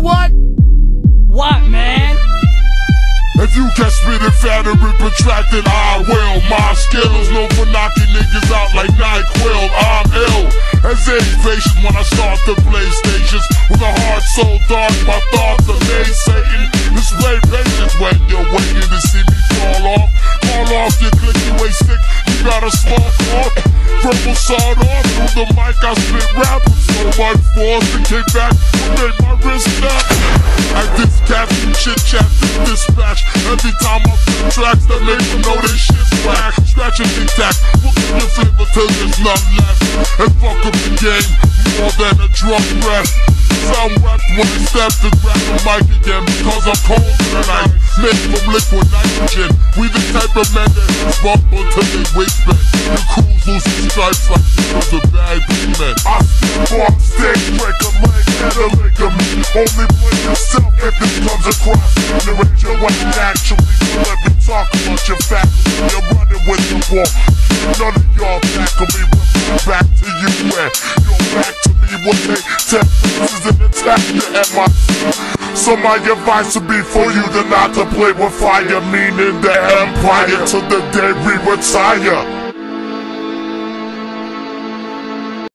what? What, man? If you catch spit the fatter and protracted, I will. My skills no for knocking niggas out like NyQuil. I'm ill as invasion when I start the PlayStations. With a heart so dark, my thoughts are naysaying. Display patience when you're waiting to see me fall off. Fall off your clicky waist stick, you got a small fork. Purple sawed off through the mic, I spit rappers much force to kick back and make my wrist snap. I discap and chit chat to dispatch. Every time I flip tracks that make them know this shit's whack. Scratch and tic tac, we'll give you flavor till there's none left. And fuck up the game more than a drunk breath. Some rap when I step to grab the mic again because I'm cold tonight. Made from liquid nitrogen. We the type of men that bump until they. The crews losing stripes like because of bad men. I on stage, break a leg and a ligament. Only blame yourself if it comes across the what you actually do. Let me talk about your faculty. You're running with the ball. None of y'all faculty will back to you and you're back to me when they ten pieces and attack your MIC. So my advice would be for you to not to play with fire, meaning the empire till the day we retire.